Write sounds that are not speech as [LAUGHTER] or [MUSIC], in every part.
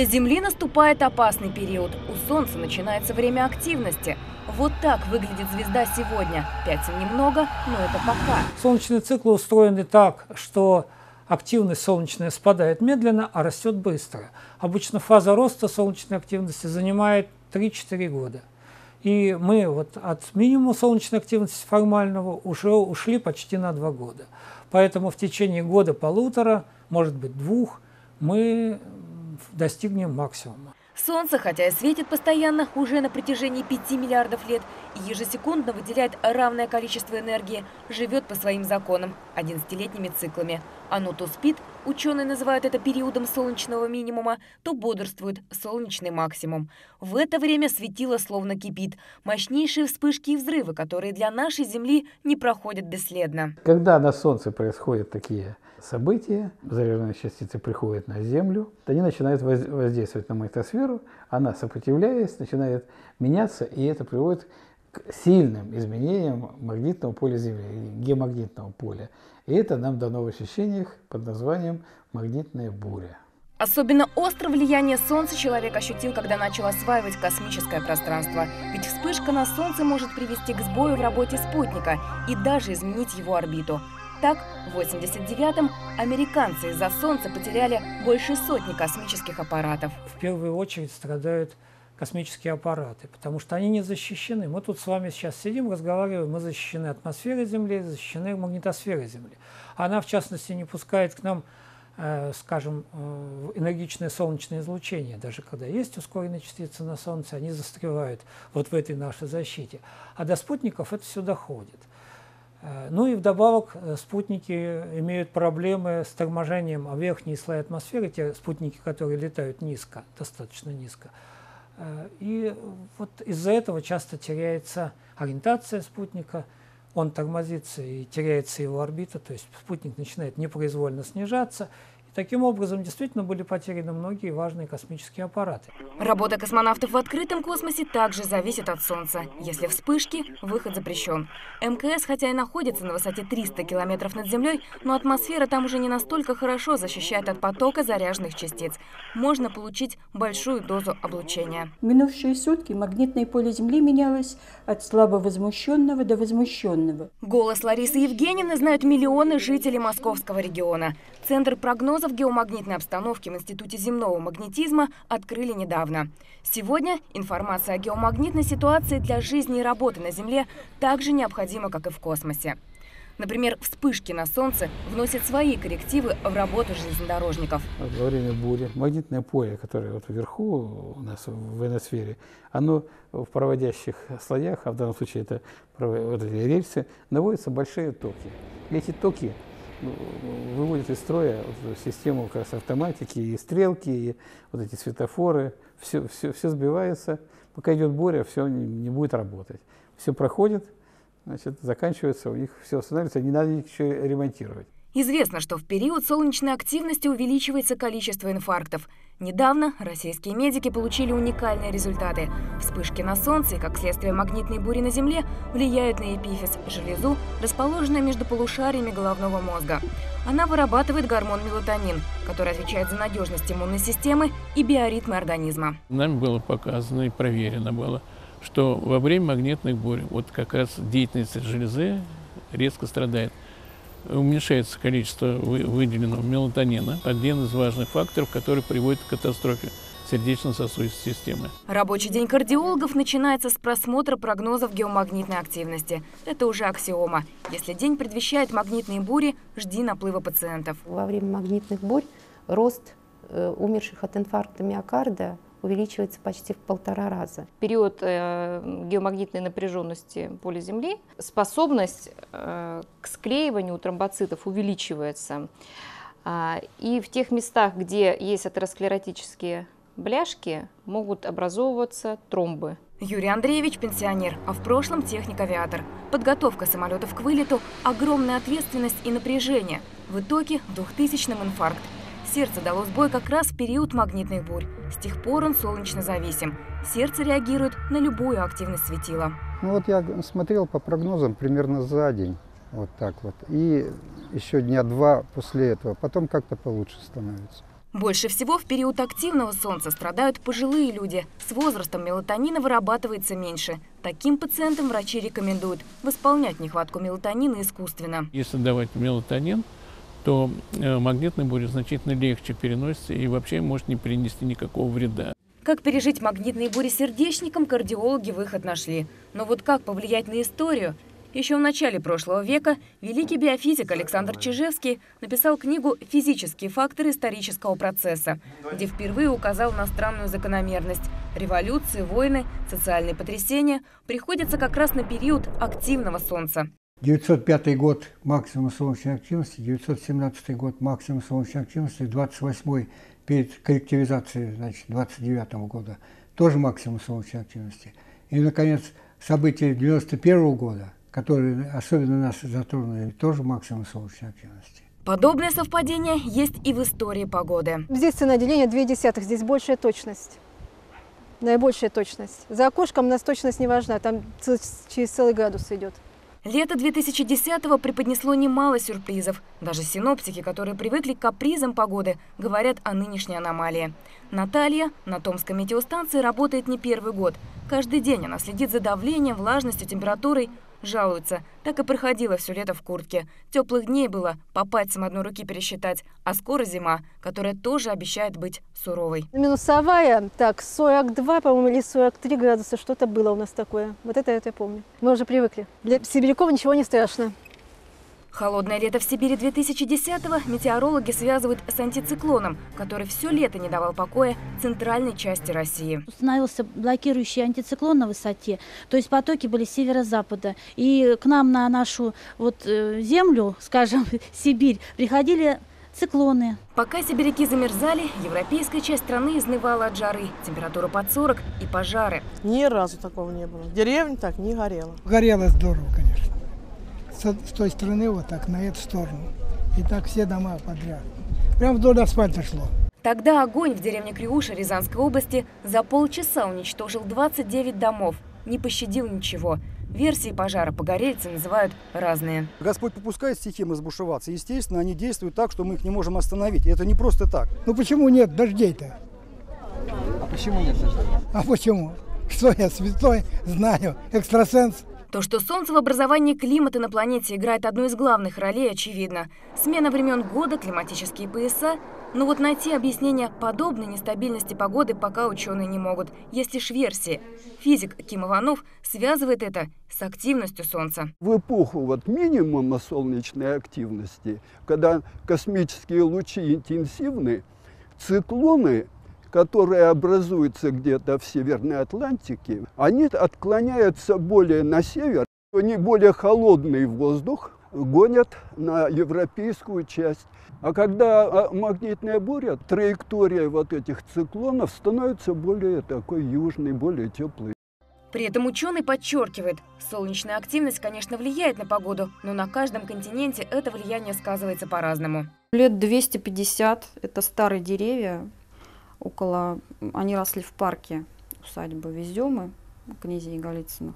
Для Земли наступает опасный период. У Солнца начинается время активности. Вот так выглядит звезда сегодня. Пятен немного, но это пока. Солнечные циклы устроены так, что активность солнечная спадает медленно, а растет быстро. Обычно фаза роста солнечной активности занимает 3-4 года. И мы вот от минимума солнечной активности формального уже ушли почти на 2 года. Поэтому в течение года-полутора, может быть двух, мы достигнем максимума. Солнце, хотя и светит постоянно уже на протяжении 5 миллиардов лет ежесекундно выделяет равное количество энергии, живет по своим законам, 11-летними циклами. Оно то спит, ученые называют это периодом солнечного минимума, то бодрствует, солнечный максимум. В это время светило словно кипит. Мощнейшие вспышки и взрывы, которые для нашей Земли не проходят бесследно. Когда на Солнце происходят такие события, заряженные частицы приходят на Землю, они начинают воздействовать на магнитосферу, она, сопротивляясь, начинает меняться, и это приводит к сильным изменениям магнитного поля Земли, геомагнитного поля. И это нам дано в ощущениях под названием магнитная буря. Особенно остро влияние Солнца человек ощутил, когда начал осваивать космическое пространство. Ведь вспышка на Солнце может привести к сбою в работе спутника и даже изменить его орбиту. Так, в 89-м американцы из-за Солнца потеряли больше сотни космических аппаратов. В первую очередь страдают космические аппараты, потому что они не защищены. Мы тут с вами сейчас сидим, разговариваем, мы защищены атмосферой Земли, защищены магнитосферой Земли. Она, в частности, не пускает к нам, э, скажем, э, энергичное солнечное излучение. Даже когда есть ускоренные частицы на Солнце, они застревают вот в этой нашей защите. А до спутников это все доходит. Э, ну и вдобавок э, спутники имеют проблемы с торможением верхние слои атмосферы, те спутники, которые летают низко, достаточно низко. Э, и вот из-за этого часто теряется ориентация спутника, он тормозится и теряется его орбита, то есть спутник начинает непроизвольно снижаться, Таким образом, действительно были потеряны многие важные космические аппараты. Работа космонавтов в открытом космосе также зависит от Солнца. Если вспышки, выход запрещен. МКС, хотя и находится на высоте 300 километров над Землей, но атмосфера там уже не настолько хорошо защищает от потока заряженных частиц. Можно получить большую дозу облучения. В минувшие сутки магнитное поле Земли менялось от слабо возмущенного до возмущенного. Голос Ларисы Евгеньевны знают миллионы жителей московского региона. Центр прогнозов геомагнитной обстановки в Институте земного магнетизма открыли недавно. Сегодня информация о геомагнитной ситуации для жизни и работы на Земле так же необходима, как и в космосе. Например, вспышки на Солнце вносят свои коррективы в работу железнодорожников. Во время бури магнитное поле, которое вот вверху у нас в ионосфере, оно в проводящих слоях, а в данном случае это рельсы, наводятся большие токи. Эти токи выводит из строя систему как раз автоматики, и стрелки, и вот эти светофоры, все, все, все сбивается. Пока идет буря, все не, не будет работать. Все проходит, значит, заканчивается, у них все останавливается, не надо ничего ремонтировать. Известно, что в период солнечной активности увеличивается количество инфарктов. Недавно российские медики получили уникальные результаты. Вспышки на Солнце, как следствие магнитной бури на Земле, влияют на эпифиз – железу, расположенную между полушариями головного мозга. Она вырабатывает гормон мелатонин, который отвечает за надежность иммунной системы и биоритмы организма. Нам было показано и проверено было, что во время магнитных бурь вот как раз деятельность железы резко страдает уменьшается количество выделенного мелатонина, один из важных факторов, который приводит к катастрофе сердечно-сосудистой системы. Рабочий день кардиологов начинается с просмотра прогнозов геомагнитной активности. Это уже аксиома. Если день предвещает магнитные бури, жди наплыва пациентов. Во время магнитных бурь рост э, умерших от инфаркта миокарда увеличивается почти в полтора раза. В период э, геомагнитной напряженности поля Земли способность э, к склеиванию тромбоцитов увеличивается. А, и в тех местах, где есть атеросклеротические бляшки, могут образовываться тромбы. Юрий Андреевич – пенсионер, а в прошлом техник-авиатор. Подготовка самолетов к вылету – огромная ответственность и напряжение. В итоге – в 2000-м инфаркт. Сердце дало сбой как раз в период магнитных бурь. С тех пор он солнечно зависим. Сердце реагирует на любую активность светила. Ну вот я смотрел по прогнозам примерно за день. Вот так вот. И еще дня два после этого. Потом как-то получше становится. Больше всего в период активного солнца страдают пожилые люди. С возрастом мелатонина вырабатывается меньше. Таким пациентам врачи рекомендуют восполнять нехватку мелатонина искусственно. Если давать мелатонин, то э, магнитная буря значительно легче переносится и вообще может не принести никакого вреда. Как пережить магнитные бури сердечникам, кардиологи выход нашли. Но вот как повлиять на историю – еще в начале прошлого века великий биофизик Александр Чижевский написал книгу «Физические факторы исторического процесса», где впервые указал на странную закономерность. Революции, войны, социальные потрясения приходятся как раз на период активного Солнца. 905 год максимум солнечной активности, 917 год максимум солнечной активности, 28 перед коллективизацией, значит, 29 года тоже максимум солнечной активности. И, наконец, события 91 года – которые особенно нас затронули, тоже максимум солнечной активности. Подобное совпадение есть и в истории погоды. Здесь цена деления 2 десятых, здесь большая точность. Наибольшая точность. За окошком у нас точность не важна, там через целый градус идет. Лето 2010-го преподнесло немало сюрпризов. Даже синоптики, которые привыкли к капризам погоды, говорят о нынешней аномалии. Наталья на Томской метеостанции работает не первый год. Каждый день она следит за давлением, влажностью, температурой. Жалуется, так и проходила все лето в куртке. Теплых дней было, по пальцам одной руки пересчитать. А скоро зима, которая тоже обещает быть суровой. Минусовая, так, 42, по-моему, или 43 градуса, что-то было у нас такое. Вот это, это я помню. Мы уже привыкли. Для сибиряков ничего не страшно. Холодное лето в Сибири 2010-го метеорологи связывают с антициклоном, который все лето не давал покоя центральной части России. Установился блокирующий антициклон на высоте, то есть потоки были с северо-запада. И к нам на нашу вот э, землю, скажем, [LAUGHS] Сибирь, приходили циклоны. Пока сибиряки замерзали, европейская часть страны изнывала от жары. Температура под 40 и пожары. Ни разу такого не было. Деревня так не горела. Горело здорово, конечно с той стороны вот так на эту сторону. И так все дома подряд. Прям вдоль асфальта шло. Тогда огонь в деревне Криуша Рязанской области за полчаса уничтожил 29 домов. Не пощадил ничего. Версии пожара погорельцы называют разные. Господь попускает стихиям разбушеваться. Естественно, они действуют так, что мы их не можем остановить. И это не просто так. Ну почему нет дождей-то? А почему нет дождей? А почему? Что я святой знаю, экстрасенс? То, что солнце в образовании климата на планете играет одну из главных ролей, очевидно. Смена времен года, климатические пояса. Но вот найти объяснение подобной нестабильности погоды пока ученые не могут. Есть лишь версии. Физик Ким Иванов связывает это с активностью Солнца. В эпоху вот минимума солнечной активности, когда космические лучи интенсивны, циклоны которые образуются где-то в Северной Атлантике, они отклоняются более на север, они более холодный воздух гонят на европейскую часть. А когда а, магнитная буря, траектория вот этих циклонов становится более такой южной, более теплой. При этом ученый подчеркивает, солнечная активность, конечно, влияет на погоду, но на каждом континенте это влияние сказывается по-разному. Лет 250 – это старые деревья, около, они росли в парке усадьбы Веземы, князей Голицыных.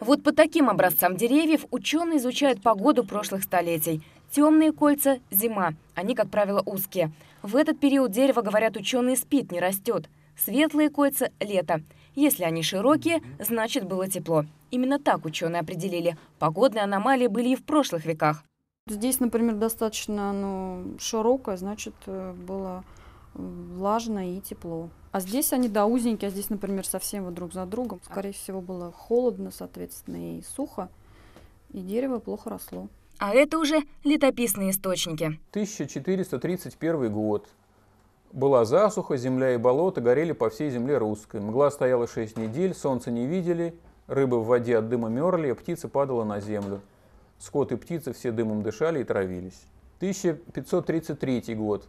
Вот по таким образцам деревьев ученые изучают погоду прошлых столетий. Темные кольца – зима, они, как правило, узкие. В этот период дерево, говорят ученые, спит, не растет. Светлые кольца – лето. Если они широкие, значит было тепло. Именно так ученые определили. Погодные аномалии были и в прошлых веках. Здесь, например, достаточно ну, широкое, значит, э, было влажно и тепло. А здесь они, да, узенькие, а здесь, например, совсем вот друг за другом. Скорее всего, было холодно, соответственно, и сухо, и дерево плохо росло. А это уже летописные источники. 1431 год. Была засуха, земля и болото горели по всей земле русской. Мгла стояла 6 недель, солнца не видели, рыбы в воде от дыма мерли, а птица падала на землю. Скот и птицы все дымом дышали и травились. 1533 год.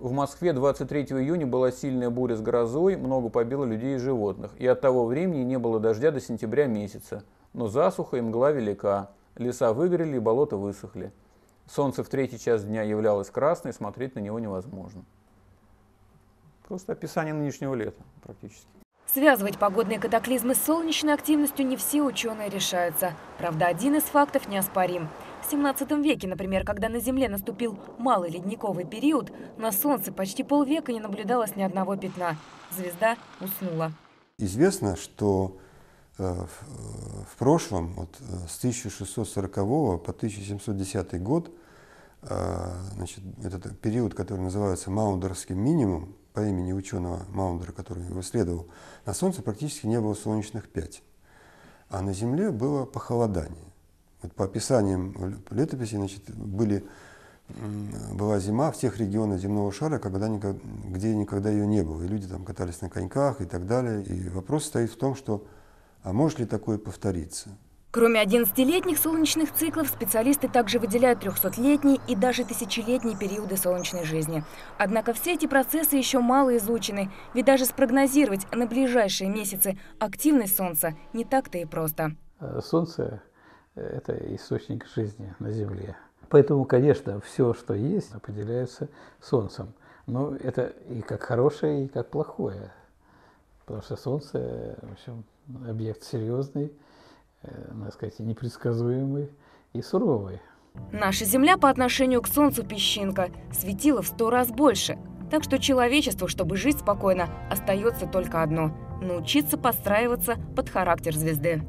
В Москве 23 июня была сильная буря с грозой, много побило людей и животных, и от того времени не было дождя до сентября месяца. Но засуха и мгла велика, леса выгорели и болота высохли. Солнце в третий час дня являлось красной, смотреть на него невозможно. Просто описание нынешнего лета практически. Связывать погодные катаклизмы с солнечной активностью не все ученые решаются. Правда, один из фактов неоспорим. В 17 веке, например, когда на Земле наступил малый ледниковый период, на Солнце почти полвека не наблюдалось ни одного пятна. Звезда уснула. Известно, что э, в прошлом, вот, э, с 1640 по 1710 год, э, значит, этот период, который называется Маундерским минимум, по имени ученого Маундера, который его исследовал, на Солнце практически не было солнечных пятен. А на Земле было похолодание. Вот по описаниям летописи значит, были, была зима в тех регионах земного шара, когда, где никогда ее не было. И люди там катались на коньках и так далее. И вопрос стоит в том, что а может ли такое повториться? Кроме 11-летних солнечных циклов, специалисты также выделяют 300-летние и даже тысячелетние периоды солнечной жизни. Однако все эти процессы еще мало изучены, ведь даже спрогнозировать на ближайшие месяцы активность Солнца не так-то и просто. Э, солнце – это источник жизни на Земле. Поэтому, конечно, все, что есть, определяется Солнцем. Но это и как хорошее, и как плохое. Потому что Солнце, в общем, объект серьезный, Э, надо сказать, непредсказуемый и суровый. Наша Земля по отношению к Солнцу песчинка светила в сто раз больше. Так что человечеству, чтобы жить спокойно, остается только одно – научиться подстраиваться под характер звезды.